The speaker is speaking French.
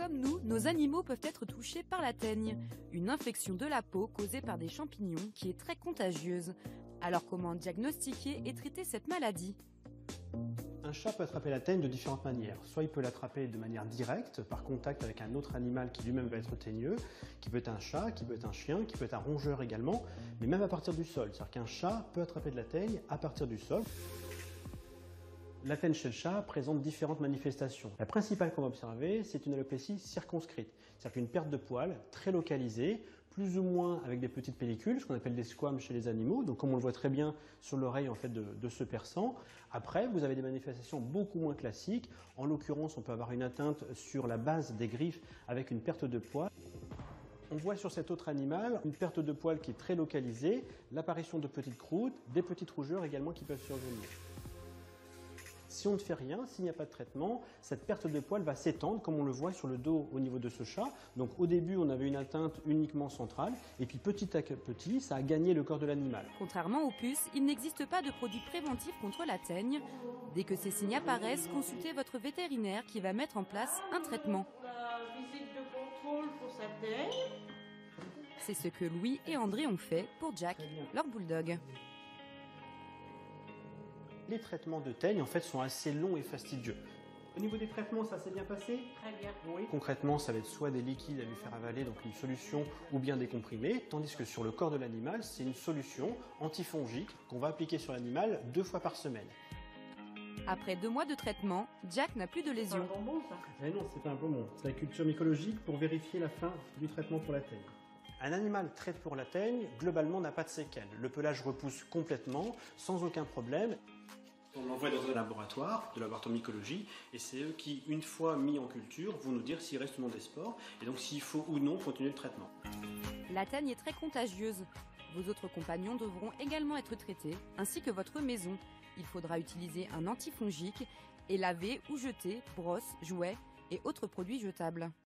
Comme nous, nos animaux peuvent être touchés par la teigne, une infection de la peau causée par des champignons qui est très contagieuse. Alors comment diagnostiquer et traiter cette maladie? Un chat peut attraper la teigne de différentes manières. Soit il peut l'attraper de manière directe, par contact avec un autre animal qui lui-même va être teigneux, qui peut être un chat, qui peut être un chien, qui peut être un rongeur également, mais même à partir du sol. C'est-à-dire qu'un chat peut attraper de la teigne à partir du sol. La teigne chez le chat présente différentes manifestations. La principale qu'on va observer, c'est une alopécie circonscrite, c'est-à-dire qu'une perte de poils très localisée, plus ou moins avec des petites pellicules, ce qu'on appelle des squames chez les animaux, donc comme on le voit très bien sur l'oreille en fait de, de ce perçant. Après, vous avez des manifestations beaucoup moins classiques. En l'occurrence, on peut avoir une atteinte sur la base des griffes avec une perte de poils. On voit sur cet autre animal une perte de poils qui est très localisée, l'apparition de petites croûtes, des petites rougeurs également qui peuvent survenir. Si on ne fait rien, s'il n'y a pas de traitement, cette perte de poils va s'étendre, comme on le voit sur le dos au niveau de ce chat. Donc au début, on avait une atteinte uniquement centrale, et puis petit à petit, ça a gagné le corps de l'animal. Contrairement aux puces, il n'existe pas de produit préventif contre la teigne. Dès que ces signes apparaissent, consultez votre vétérinaire qui va mettre en place un traitement. C'est ce que Louis et André ont fait pour Jack, leur bulldog. Les traitements de teigne en fait sont assez longs et fastidieux. Au niveau des traitements, ça s'est bien passé? Très bien. Oui. Concrètement, ça va être soit des liquides à lui faire avaler, donc une solution, ou bien des comprimés, tandis que sur le corps de l'animal, c'est une solution antifongique qu'on va appliquer sur l'animal deux fois par semaine. Après deux mois de traitement, Jack n'a plus de lésions. C'est un bonbon, ça? Eh non, c'est un bonbon. C'est la culture mycologique pour vérifier la fin du traitement pour la teigne. Un animal traite pour la teigne, globalement, n'a pas de séquelles. Le pelage repousse complètement, sans aucun problème. On l'envoie dans un laboratoire de laboratoire mycologie et c'est eux qui, une fois mis en culture, vont nous dire s'il reste ou non des spores et donc s'il faut ou non continuer le traitement. La teigne est très contagieuse. Vos autres compagnons devront également être traités, ainsi que votre maison. Il faudra utiliser un antifongique et laver ou jeter brosses, jouets et autres produits jetables.